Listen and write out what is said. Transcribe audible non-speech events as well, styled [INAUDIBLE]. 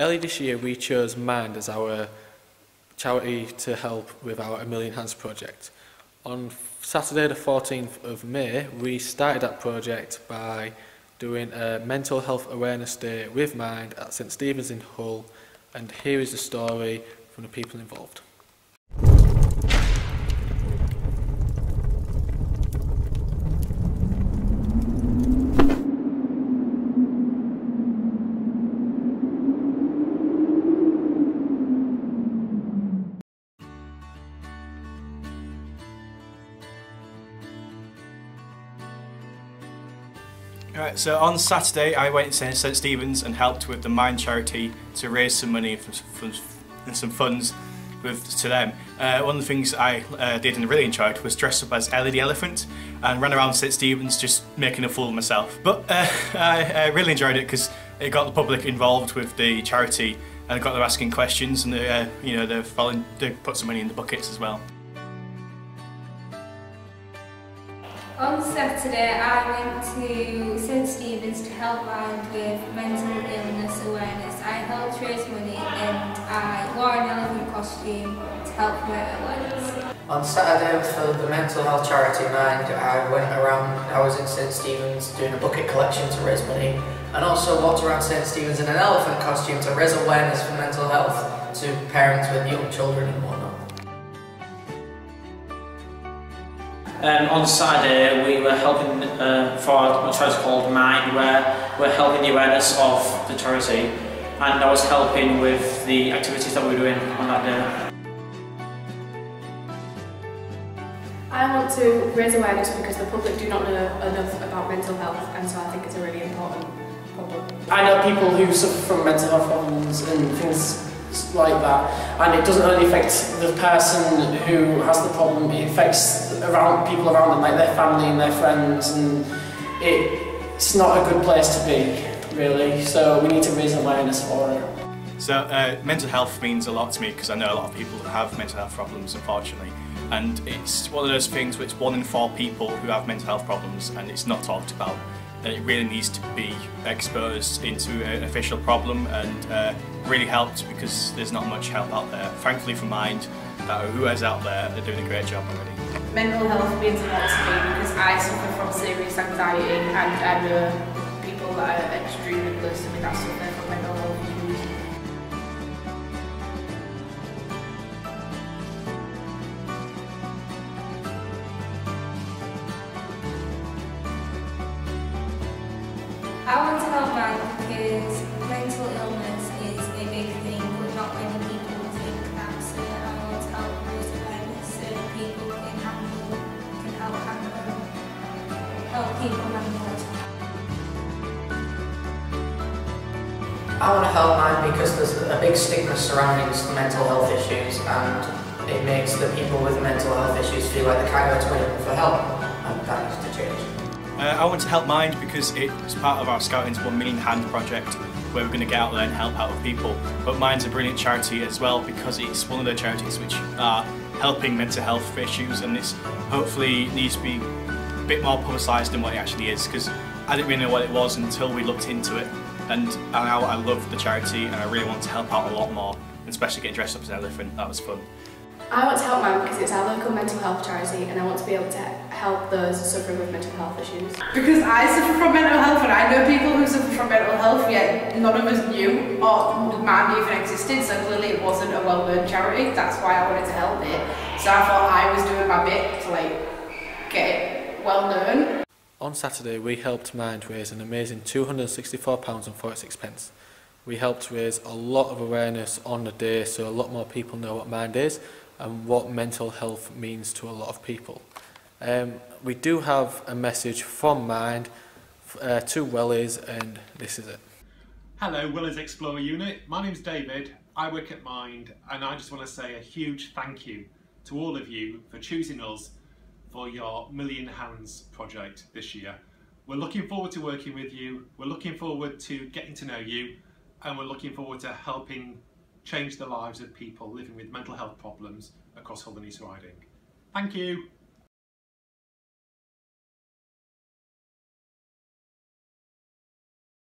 Earlier this year, we chose Mind as our charity to help with our A Million Hands project. On Saturday the 14th of May, we started that project by doing a mental health awareness day with Mind at St Stephen's in Hull, and here is the story from the people involved. Right, so on Saturday I went to St Stephen's and helped with the Mind charity to raise some money for some funds with to them. Uh, one of the things I uh, did and really enjoyed was dress up as Ellie the Elephant and run around St Stephen's just making a fool of myself. But uh, [LAUGHS] I, I really enjoyed it because it got the public involved with the charity and got them asking questions and they, uh, you know they they put some money in the buckets as well. On Saturday I went to St Stephen's to help Mind with mental illness awareness. I helped raise money and I wore an elephant costume to help promote awareness. On Saturday for the mental health charity Mind, I went around, I was in St Stephen's doing a bucket collection to raise money and also walked around St Stephen's in an elephant costume to raise awareness for mental health to parents with young children and whatnot. Um, on Saturday we were helping uh, for a charity called Mind where we're helping the awareness of the charity and I was helping with the activities that we were doing on that day. I want to raise awareness because the public do not know enough about mental health and so I think it's a really important problem. I know people who suffer from mental health problems and things like that. And it doesn't only affect the person who has the problem it affects around people around them like their family and their friends and it, it's not a good place to be really. So we need to raise awareness for it. So uh, mental health means a lot to me because I know a lot of people that have mental health problems unfortunately. And it's one of those things which one in four people who have mental health problems and it's not talked about it really needs to be exposed into an official problem and uh, really helped because there's not much help out there. Thankfully for Mind, uh, who is out there, they're doing a great job already. Mental health means a lot to me because I suffer from serious anxiety and I know people that are extremely close to me that suffer from mental health issues. I want to help Mind because mental illness is a big thing but not many people think that so I want to help raise awareness so people can handle, can help handle, help people handle. I want to help Mind because there's a big stigma surrounding mental health issues and it makes the people with mental health issues feel like they can't go to anyone for help and that needs to change. Uh, I want to help Mind because it's part of our Scouting's One Million Hand project where we're going to get out there and help out with people. But Mind's a brilliant charity as well because it's one of the charities which are helping mental health issues and it's hopefully needs to be a bit more publicised than what it actually is because I didn't really know what it was until we looked into it and now I love the charity and I really want to help out a lot more especially getting dressed up as an elephant, that was fun. I want to help Mind because it's our local mental health charity and I want to be able to help those suffering with mental health issues. Because I suffer from mental health and I know people who suffer from mental health yet none of us knew or Mind even existed so clearly it wasn't a well-known charity that's why I wanted to help it. So I thought I was doing my bit to like get it well known. On Saturday we helped Mind raise an amazing £264.46. We helped raise a lot of awareness on the day so a lot more people know what Mind is and what mental health means to a lot of people. Um, we do have a message from Mind uh, to Wellies and this is it. Hello, Wellies Explorer Unit. My name's David. I work at Mind and I just want to say a huge thank you to all of you for choosing us for your Million Hands project this year. We're looking forward to working with you, we're looking forward to getting to know you and we're looking forward to helping change the lives of people living with mental health problems across Hull and East Riding. Thank you.